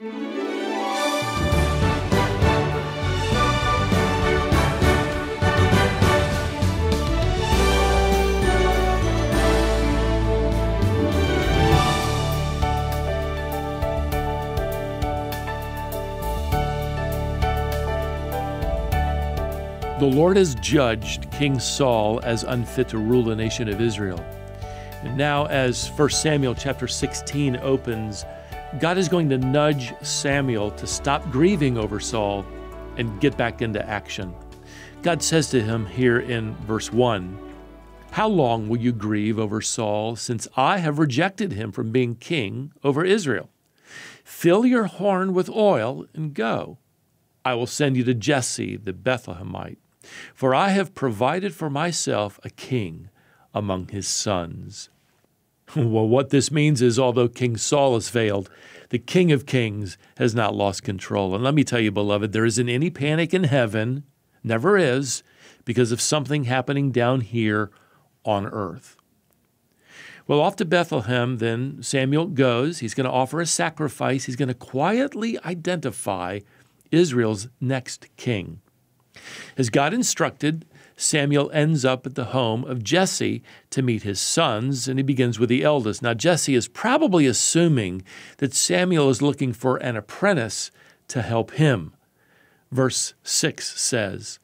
The Lord has judged King Saul as unfit to rule the nation of Israel. And now, as 1 Samuel chapter 16 opens, God is going to nudge Samuel to stop grieving over Saul and get back into action. God says to him here in verse 1 How long will you grieve over Saul, since I have rejected him from being king over Israel? Fill your horn with oil and go. I will send you to Jesse the Bethlehemite for I have provided for myself a king among his sons. well, what this means is although King Saul has failed, the King of Kings has not lost control. And let me tell you, beloved, there isn't any panic in heaven, never is, because of something happening down here on earth. Well, off to Bethlehem, then Samuel goes. He's going to offer a sacrifice. He's going to quietly identify Israel's next king. As God instructed, Samuel ends up at the home of Jesse to meet his sons, and he begins with the eldest. Now, Jesse is probably assuming that Samuel is looking for an apprentice to help him. Verse 6 says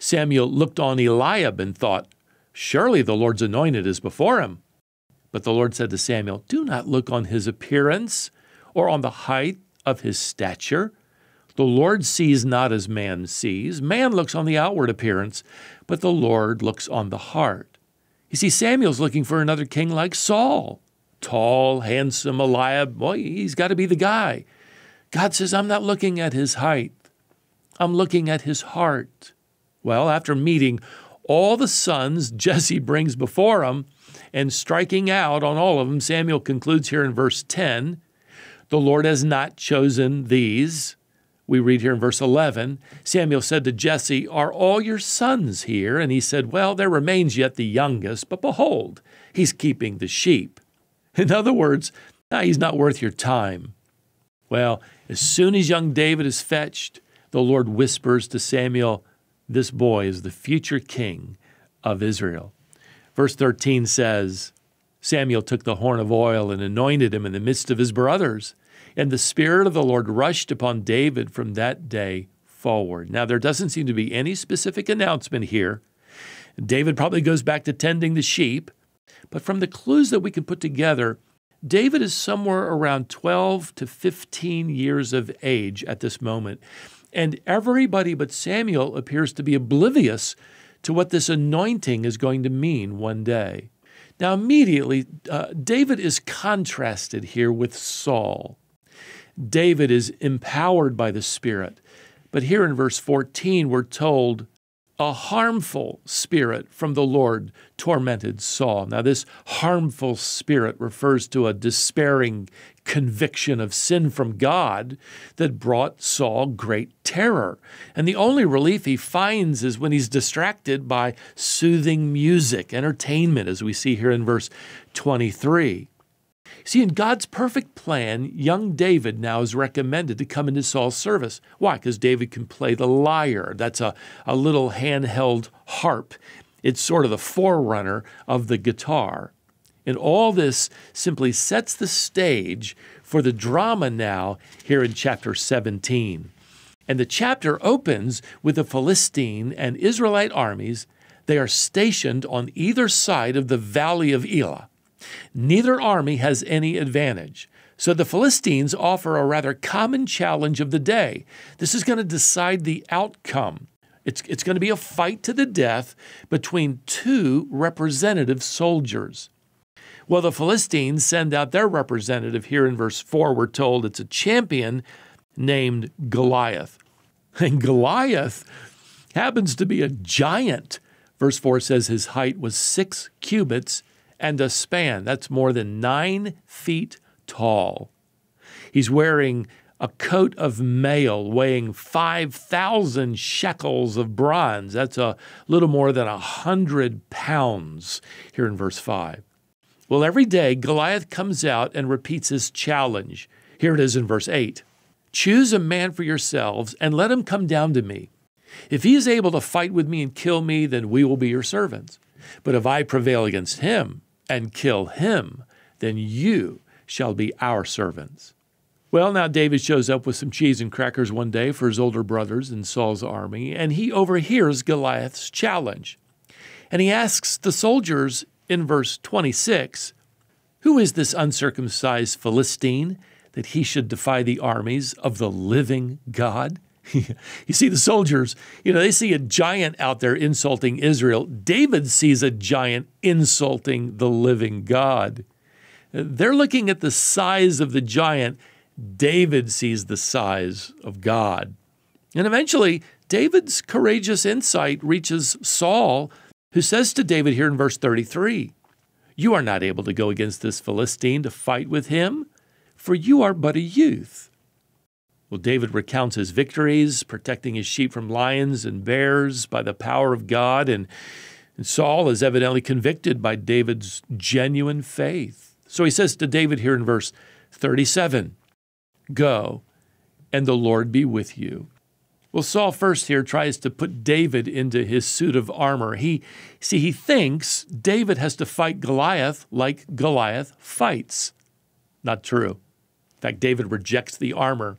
Samuel looked on Eliab and thought, Surely the Lord's anointed is before him. But the Lord said to Samuel, Do not look on his appearance or on the height of his stature the Lord sees not as man sees. Man looks on the outward appearance, but the Lord looks on the heart. You see, Samuel's looking for another king like Saul. Tall, handsome, Eliab, boy, he's got to be the guy. God says, I'm not looking at his height, I'm looking at his heart. Well, after meeting all the sons Jesse brings before him and striking out on all of them, Samuel concludes here in verse 10 The Lord has not chosen these we read here in verse 11 Samuel said to Jesse, Are all your sons here? And he said, Well, there remains yet the youngest, but behold, he's keeping the sheep. In other words, he's not worth your time. Well, as soon as young David is fetched, the Lord whispers to Samuel, This boy is the future king of Israel. Verse 13 says, Samuel took the horn of oil and anointed him in the midst of his brothers. And the Spirit of the Lord rushed upon David from that day forward. Now, there doesn't seem to be any specific announcement here. David probably goes back to tending the sheep, but from the clues that we can put together, David is somewhere around 12 to 15 years of age at this moment. And everybody but Samuel appears to be oblivious to what this anointing is going to mean one day. Now, immediately, uh, David is contrasted here with Saul. David is empowered by the Spirit. But here in verse 14, we're told a harmful spirit from the Lord tormented Saul. Now, this harmful spirit refers to a despairing conviction of sin from God that brought Saul great terror. And the only relief he finds is when he's distracted by soothing music, entertainment, as we see here in verse 23. See, in God's perfect plan, young David now is recommended to come into Saul's service. Why? Because David can play the lyre. That's a, a little handheld harp. It's sort of the forerunner of the guitar. And all this simply sets the stage for the drama now here in chapter 17. And the chapter opens with the Philistine and Israelite armies. They are stationed on either side of the valley of Elah. Neither army has any advantage. So the Philistines offer a rather common challenge of the day. This is going to decide the outcome. It's, it's going to be a fight to the death between two representative soldiers. Well, the Philistines send out their representative. Here in verse 4, we're told it's a champion named Goliath. And Goliath happens to be a giant. Verse 4 says his height was six cubits and a span. That's more than nine feet tall. He's wearing a coat of mail weighing 5,000 shekels of bronze. That's a little more than a 100 pounds here in verse 5. Well, every day Goliath comes out and repeats his challenge. Here it is in verse 8 Choose a man for yourselves and let him come down to me. If he is able to fight with me and kill me, then we will be your servants. But if I prevail against him and kill him, then you shall be our servants. Well, now David shows up with some cheese and crackers one day for his older brothers in Saul's army, and he overhears Goliath's challenge. And he asks the soldiers in verse 26 Who is this uncircumcised Philistine that he should defy the armies of the living God? you see, the soldiers, you know, they see a giant out there insulting Israel. David sees a giant insulting the living God. They're looking at the size of the giant. David sees the size of God. And eventually, David's courageous insight reaches Saul, who says to David here in verse 33 You are not able to go against this Philistine to fight with him, for you are but a youth. Well, David recounts his victories, protecting his sheep from lions and bears by the power of God, and, and Saul is evidently convicted by David's genuine faith. So he says to David here in verse 37 Go, and the Lord be with you. Well, Saul first here tries to put David into his suit of armor. He see he thinks David has to fight Goliath like Goliath fights. Not true. In fact, David rejects the armor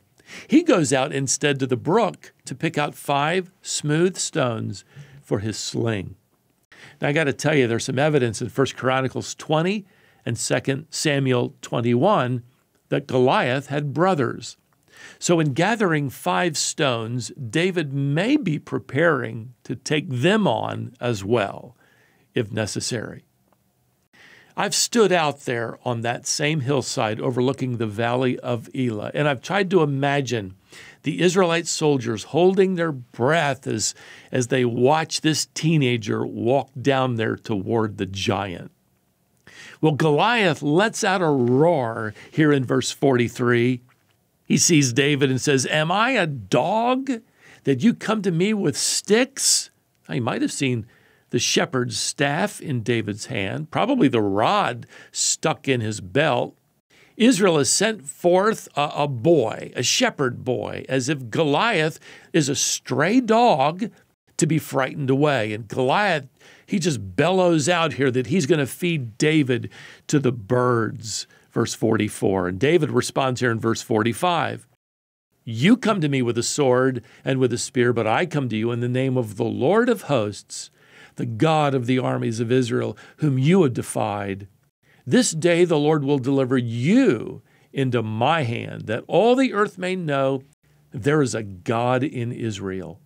he goes out instead to the brook to pick out five smooth stones for his sling. Now, I got to tell you, there's some evidence in 1 Chronicles 20 and 2 Samuel 21 that Goliath had brothers. So, in gathering five stones, David may be preparing to take them on as well, if necessary. I've stood out there on that same hillside overlooking the valley of Elah, and I've tried to imagine the Israelite soldiers holding their breath as, as they watch this teenager walk down there toward the giant. Well, Goliath lets out a roar here in verse 43. He sees David and says, Am I a dog that you come to me with sticks? He might have seen the shepherd's staff in David's hand, probably the rod stuck in his belt. Israel has sent forth a, a, boy, a shepherd boy, as if Goliath is a stray dog to be frightened away. And Goliath, he just bellows out here that he's going to feed David to the birds, verse 44. And David responds here in verse 45. You come to me with a sword and with a spear, but I come to you in the name of the Lord of hosts, the God of the armies of Israel, whom you have defied. This day the Lord will deliver you into my hand, that all the earth may know there is a God in Israel.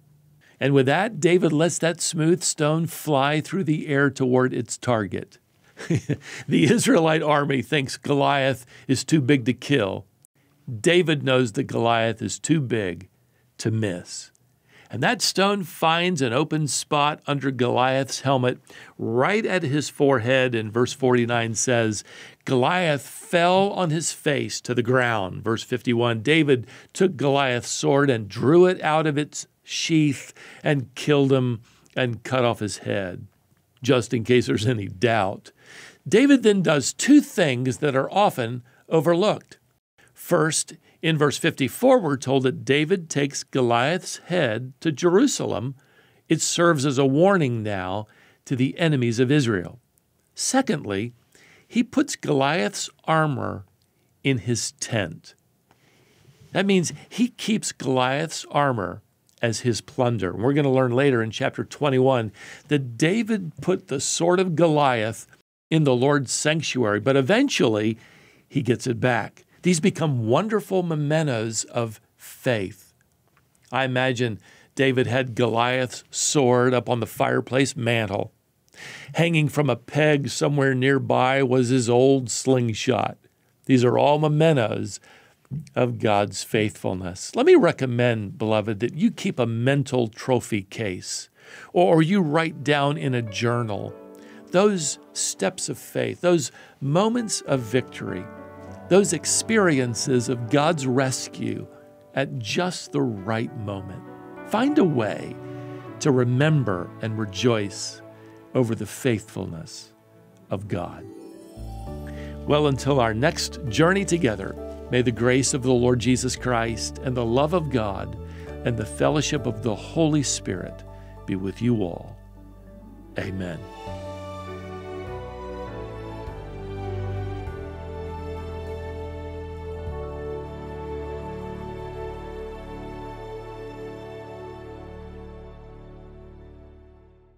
And with that, David lets that smooth stone fly through the air toward its target. the Israelite army thinks Goliath is too big to kill. David knows that Goliath is too big to miss. And that stone finds an open spot under Goliath's helmet, right at his forehead. And verse 49 says, Goliath fell on his face to the ground. Verse 51 David took Goliath's sword and drew it out of its sheath and killed him and cut off his head, just in case there's any doubt. David then does two things that are often overlooked. First, in verse 54, we're told that David takes Goliath's head to Jerusalem. It serves as a warning now to the enemies of Israel. Secondly, he puts Goliath's armor in his tent. That means he keeps Goliath's armor as his plunder. We're going to learn later in chapter 21 that David put the sword of Goliath in the Lord's sanctuary, but eventually he gets it back. These become wonderful mementos of faith. I imagine David had Goliath's sword up on the fireplace mantel. Hanging from a peg somewhere nearby was his old slingshot. These are all mementos of God's faithfulness. Let me recommend, beloved, that you keep a mental trophy case or you write down in a journal those steps of faith, those moments of victory those experiences of God's rescue at just the right moment. Find a way to remember and rejoice over the faithfulness of God. Well, until our next journey together, May the grace of the Lord Jesus Christ and the love of God and the fellowship of the Holy Spirit be with you all. Amen.